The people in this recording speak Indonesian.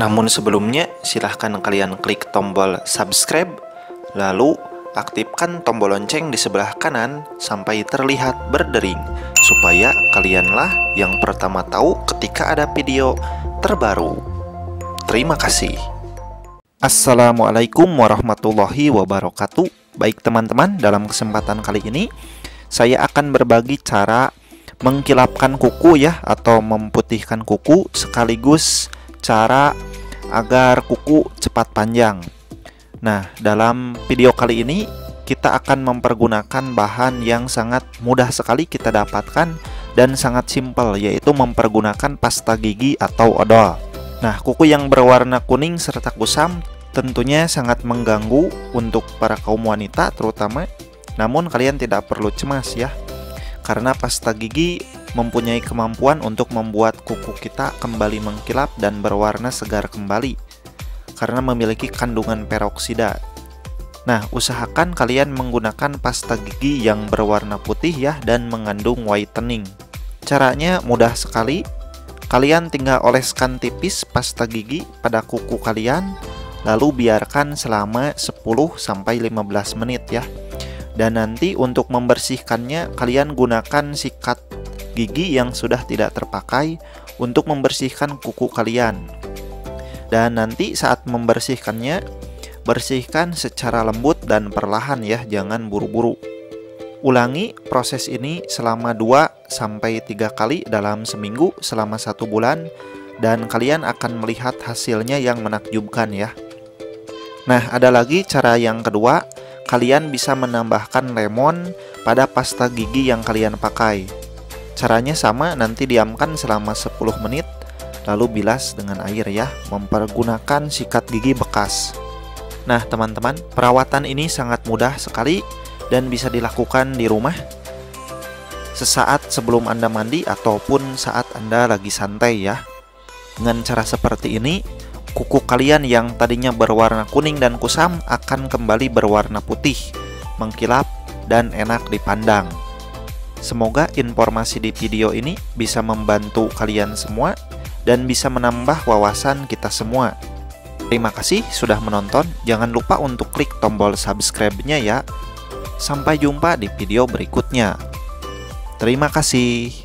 Namun sebelumnya, silahkan kalian klik tombol subscribe, lalu aktifkan tombol lonceng di sebelah kanan sampai terlihat berdering, supaya kalianlah yang pertama tahu ketika ada video terbaru. Terima kasih. Assalamualaikum warahmatullahi wabarakatuh. Baik teman-teman, dalam kesempatan kali ini saya akan berbagi cara mengkilapkan kuku ya atau memputihkan kuku sekaligus cara agar kuku cepat panjang. Nah, dalam video kali ini kita akan mempergunakan bahan yang sangat mudah sekali kita dapatkan dan sangat simpel yaitu mempergunakan pasta gigi atau odol. Nah, kuku yang berwarna kuning serta kusam tentunya sangat mengganggu untuk para kaum wanita terutama. Namun kalian tidak perlu cemas ya. Karena pasta gigi mempunyai kemampuan untuk membuat kuku kita kembali mengkilap dan berwarna segar kembali. Karena memiliki kandungan peroksida. Nah, usahakan kalian menggunakan pasta gigi yang berwarna putih ya dan mengandung whitening. Caranya mudah sekali, Kalian tinggal oleskan tipis pasta gigi pada kuku kalian, lalu biarkan selama 10-15 menit ya. Dan nanti untuk membersihkannya, kalian gunakan sikat gigi yang sudah tidak terpakai untuk membersihkan kuku kalian. Dan nanti saat membersihkannya, bersihkan secara lembut dan perlahan ya, jangan buru-buru. Ulangi proses ini selama 2 sampai 3 kali dalam seminggu selama satu bulan dan kalian akan melihat hasilnya yang menakjubkan ya. Nah, ada lagi cara yang kedua, kalian bisa menambahkan lemon pada pasta gigi yang kalian pakai. Caranya sama, nanti diamkan selama 10 menit lalu bilas dengan air ya, mempergunakan sikat gigi bekas. Nah, teman-teman, perawatan ini sangat mudah sekali dan bisa dilakukan di rumah sesaat sebelum Anda mandi ataupun saat Anda lagi santai ya. Dengan cara seperti ini, kuku kalian yang tadinya berwarna kuning dan kusam akan kembali berwarna putih, mengkilap, dan enak dipandang. Semoga informasi di video ini bisa membantu kalian semua dan bisa menambah wawasan kita semua. Terima kasih sudah menonton. Jangan lupa untuk klik tombol subscribe-nya ya Sampai jumpa di video berikutnya. Terima kasih.